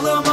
Follow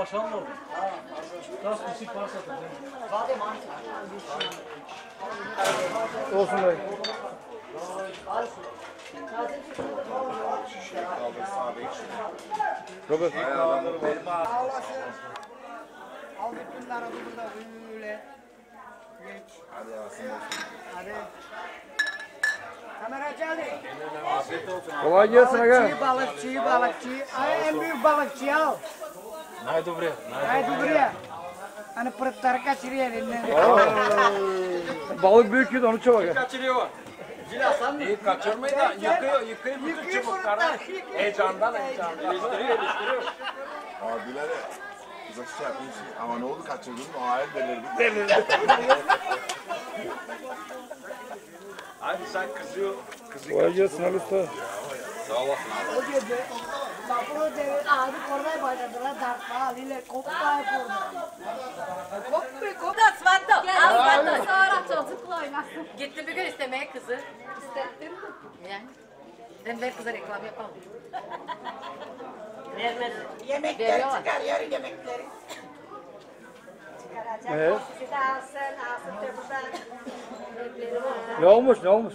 Mı? Das küçük varsa Olsun dayı. Robert. Al bütünleri burada böyle. Geç. Hadi Hadi. Kameracı Ali. Kolay gelsin aga. Balıkçı, balıkçı, balıkçı. Ay, en büyük balıkçı al. Buraya. Hani pırtları kaçırıyor elinden. Balık büyük yedi onu çabuk. kaçırıyor. İyi kaçırmayı da yıkıyor, yıkıyor bütün çubukları. Heyecandan heyecandan. İliştiriyor, iliştiriyor. Abilere kıza şey yapayım şimdi ama ne oldu kaçırdın mı? Hayır delirdi. Hadi sen kızıyor. Kolay gelsin Ali Usta. O gibi. Vapuru devir abi kornaya başladılar. Dartma aliyle kopma yapıyorlar. Kopma kopma. Asfaltta. Asfaltta. Sonra çocukla oynasın. Gitti bir gün istemeye kızı. İstettin mi? Yani. Ben ver kıza reklam yapalım. Vermez. Yemekleri çıkarıyor yemekleri. Evet. Sizi da. Ne olmuş ne olmuş?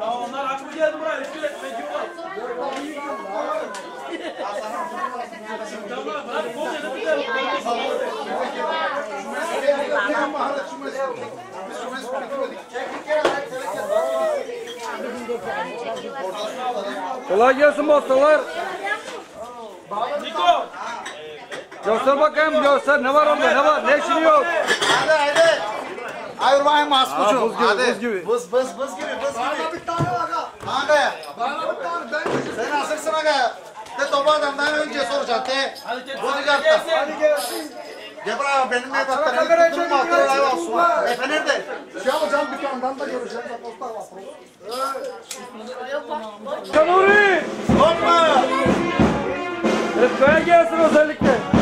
Ya onlar aç mı geldi buraya? Üstüne ekmek yok. Tamam, yedim. Kolay gelsin bostalar. Niko. Göster bakayım göster ne var orada ne var ne işin yok. Hadi hadi. Ayırmayın Ha, maskucu. buz gibi buz gibi. Bız bız bız gibi bız gibi. Bana bir tane aga. Aga. Bana bir tane ben Sen asırsın aga. De topu adamdan önce soracağım. De. Hadi gel. Bodyguard'dan. Hadi gelsin. Gel buraya benim ne tatlı. Kamerayı çekin. Hatırlar olsun. Efe nerede? Şey alacağım dükkandan da göreceğim. Posta var. Kanuri. Korkma. Rıfkı'ya gelsin özellikle.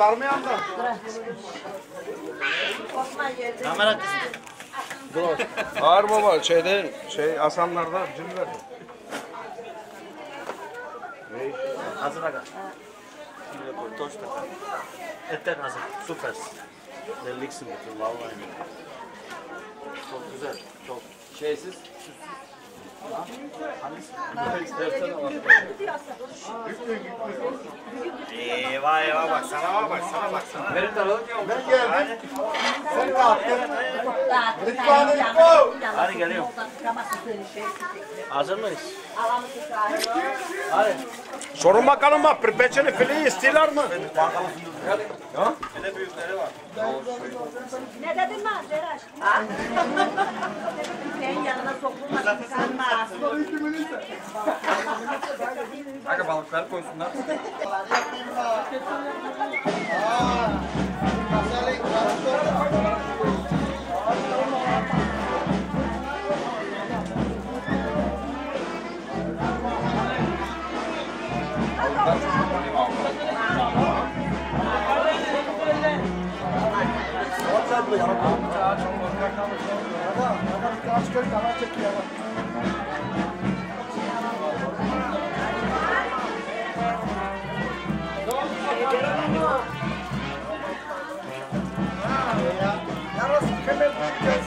Almayan da. Kamera kızı. Ağır baba şeyde şey asanlarda cümle. Hazır aga. Şimdi koy. Toş da. Etten hazır. Süpersin. Deliksin bütün vallahi. Çok güzel. Çok. Şeysiz. Eyvah eyvah bak sana bak bak sana bak sana. Benim tanıdık yok. Ben geldim. Sen kalktın. Rıdvan Rıdvan. Hadi geliyorum. Hazır mıyız? Hadi. Sorun bakalım bak peçeni fili istiyorlar mı? Ne dedin lan Zeraş? Senin yanına sokulmak sanmaz. Aga balıkları koysunlar. Kaç kere kamera çekiyor. Thank